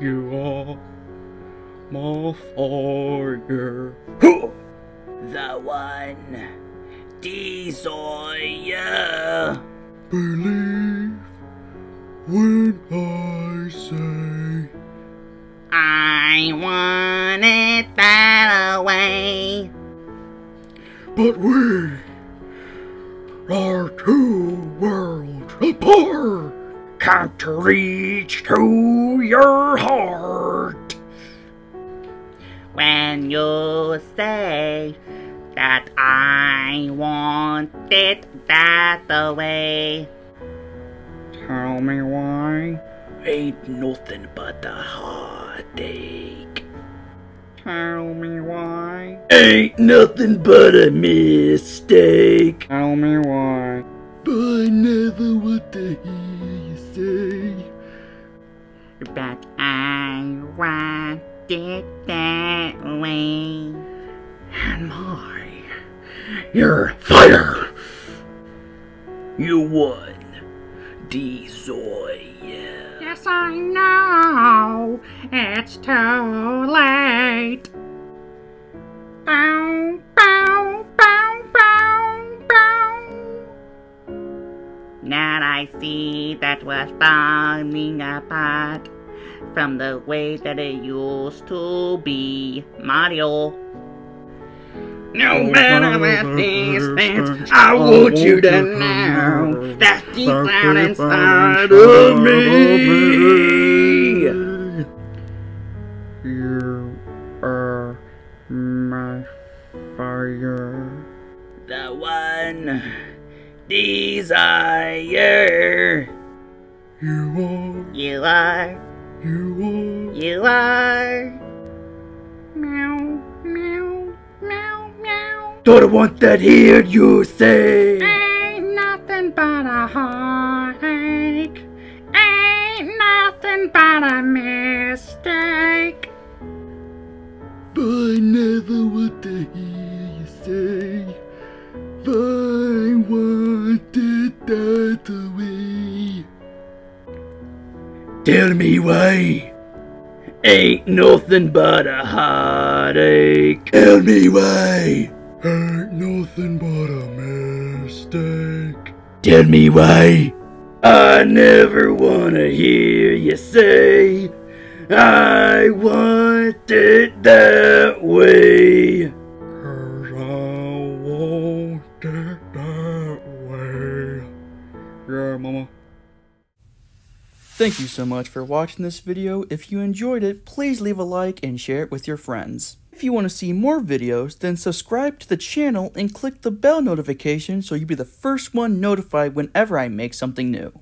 You are my fire. The one. Desire. Believe when I say I want it that way. But we are two worlds apart. Can't reach to your heart. When you say that I want it that way. Tell me why. Ain't nothing but a heartache. Tell me why. Ain't nothing but a mistake. Tell me why. But I never want to hear But I want it that way. And my, you're fire. You won, Desire. Yes, I know. It's too late. I see that we're falling apart from the way that it used to be. Mario. No matter what distance, I want you to know that deep down inside of me. You are my fire. The one desire. You are, You are, you are. you are. Meow, meow, meow, meow. Don't want that hear you say. Ain't nothing but a heartache. Ain't nothing but a mistake. But I never want to hear it that way. Tell me why. Ain't nothing but a heartache. Tell me why. Ain't nothing but a mistake. Tell me why. I never wanna hear you say. I want it that way. Thank you so much for watching this video. If you enjoyed it, please leave a like and share it with your friends. If you want to see more videos, then subscribe to the channel and click the bell notification so you'll be the first one notified whenever I make something new.